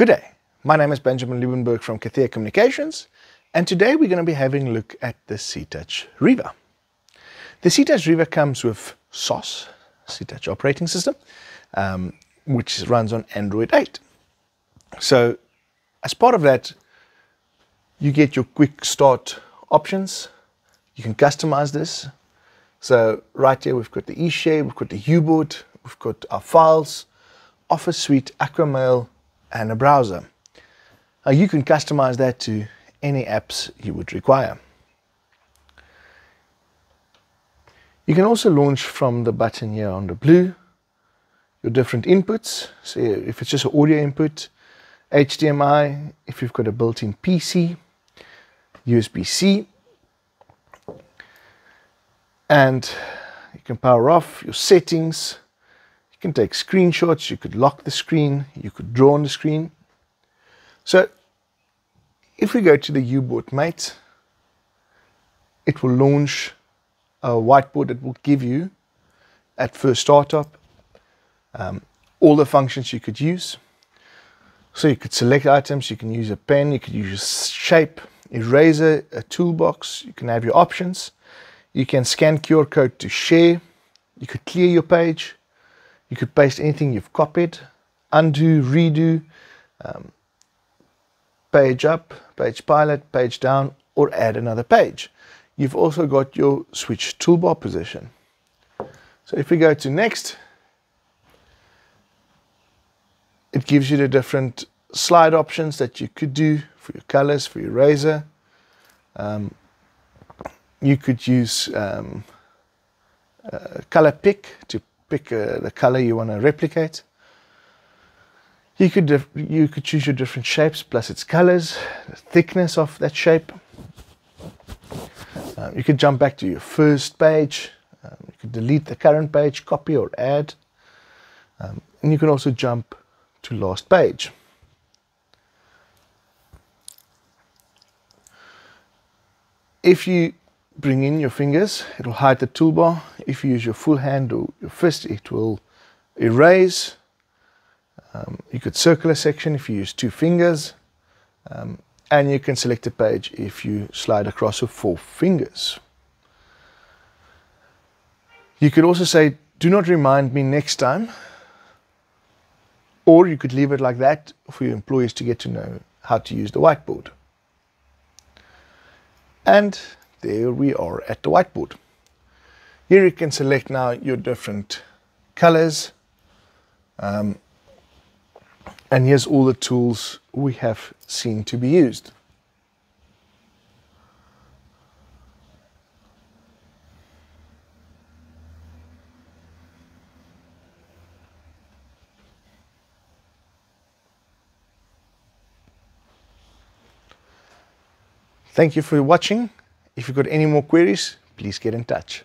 Good day. My name is Benjamin Liebenberg from Kathia Communications, and today we're going to be having a look at the CTouch Riva. The CTouch Riva comes with SOS, CTouch operating system, um, which runs on Android 8. So, as part of that, you get your quick start options. You can customize this. So, right here, we've got the eShare, we've got the U-Board, we've got our files, Office Suite, Aquamail, and a browser. Uh, you can customize that to any apps you would require. You can also launch from the button here on the blue your different inputs. So if it's just an audio input, HDMI, if you've got a built-in PC, USB-C, and you can power off your settings, you can take screenshots, you could lock the screen, you could draw on the screen. So if we go to the U-Board Mate, it will launch a whiteboard that will give you at first startup um, all the functions you could use. So you could select items, you can use a pen, you could use a shape, eraser, a toolbox, you can have your options. You can scan QR code to share, you could clear your page, you could paste anything you've copied, undo, redo, um, page up, page pilot, page down, or add another page. You've also got your switch toolbar position. So if we go to next, it gives you the different slide options that you could do for your colors, for your eraser. Um, you could use um, uh, color pick to pick uh, the color you want to replicate. You could, you could choose your different shapes plus its colors, the thickness of that shape. Um, you could jump back to your first page. Um, you could delete the current page, copy or add. Um, and you can also jump to last page. If you bring in your fingers, it will hide the toolbar. If you use your full hand or your fist, it will erase. Um, you could circle a section if you use two fingers. Um, and you can select a page if you slide across with four fingers. You could also say, do not remind me next time. Or you could leave it like that for your employees to get to know how to use the whiteboard. And there we are at the whiteboard. Here you can select now your different colors. Um, and here's all the tools we have seen to be used. Thank you for watching. If you've got any more queries, please get in touch.